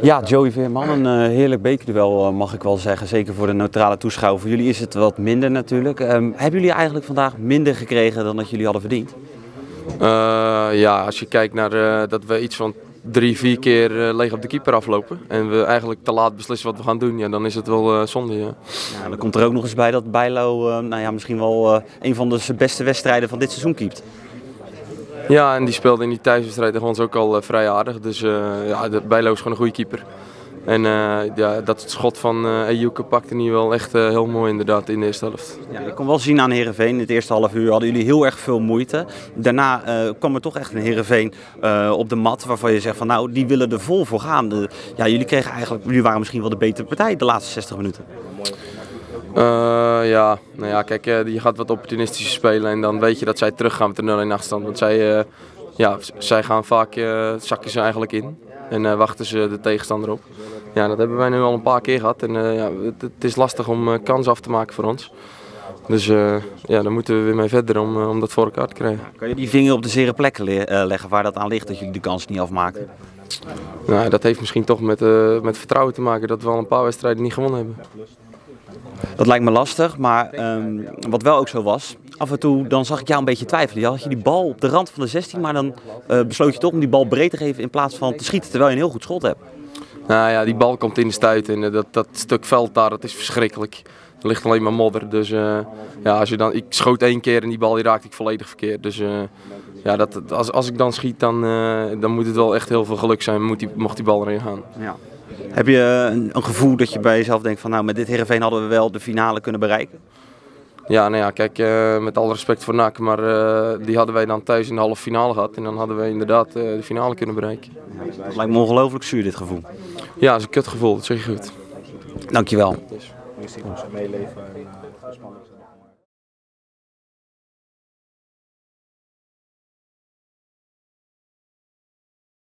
Ja, Joey Veerman, een uh, heerlijk bekerduel uh, mag ik wel zeggen. Zeker voor de neutrale toeschouwer. Voor jullie is het wat minder natuurlijk. Um, hebben jullie eigenlijk vandaag minder gekregen dan dat jullie hadden verdiend? Uh, ja, als je kijkt naar dat we iets van drie, vier keer leeg op de keeper aflopen. En we eigenlijk te laat beslissen wat we gaan doen. Ja, dan is het wel zonde. Ja. ja. dan komt er ook nog eens bij dat Bijlo nou ja, misschien wel een van de beste wedstrijden van dit seizoen keept. Ja, en die speelde in die thuiswedstrijd tegen ons ook al uh, vrij aardig. Dus uh, ja, de Bijlo is gewoon een goede keeper. En uh, ja, dat schot van uh, Ejuke pakte niet wel echt heel mooi inderdaad in de eerste helft. Ja, je kon wel zien aan Herenveen. In het eerste half uur hadden jullie heel erg veel moeite. Daarna kwam er toch echt een Herenveen op de mat waarvan je zegt van nou, die willen er vol voor gaan. De, ja, jullie kregen eigenlijk, jullie waren misschien wel de betere partij de laatste 60 minuten. Uh, ja, nou ja, kijk, uh, je gaat wat opportunistischer spelen en dan weet je dat zij teruggaan met de 0 in achterstand. Want zij, uh, ja, zij gaan vaak, zakken ze eigenlijk in en wachten ze de tegenstander op. Ja, dat hebben wij nu al een paar keer gehad en ja, het, het, is lastig om kans af te maken voor ons. Dus ja, daar moeten we weer mee verder om, om dat voor elkaar te krijgen. Kan je die vinger op de zere plekken leggen waar dat aan ligt dat jullie de kans niet afmaken? Nou, dat heeft misschien toch met, met vertrouwen te maken dat we al een paar wedstrijden niet gewonnen hebben. Dat lijkt me lastig, maar um, wat wel ook zo was, af en toe dan zag ik jou een beetje twijfelen. Je had je die bal op de rand van de 16, maar dan uh, besloot je toch om die bal breed te geven in plaats van te schieten, terwijl je een heel goed schot hebt. Nou ja, die bal komt in de stuit en dat, dat stuk veld daar, dat is verschrikkelijk. Er ligt alleen maar modder, dus uh, ja, als je dan, ik schoot één keer en die bal die raakte ik volledig verkeerd. Dus ja, dat, als, als ik dan schiet, dan, dan moet het wel echt heel veel geluk zijn, moet die, mocht die bal erin gaan. Ja. Heb je een, een, gevoel dat je bij jezelf denkt van nou met dit Heerenveen hadden we wel de finale kunnen bereiken? Ja, nou ja, kijk, uh, met alle respect voor NAC, maar uh, die hadden wij dan thuis in de halve finale gehad. En dan hadden we inderdaad uh, de finale kunnen bereiken. Ja, het lijkt me ongelooflijk zuur dit gevoel. Ja, dat is een kutgevoel, dat zeg je goed. Dankjewel. meeleven en spannend.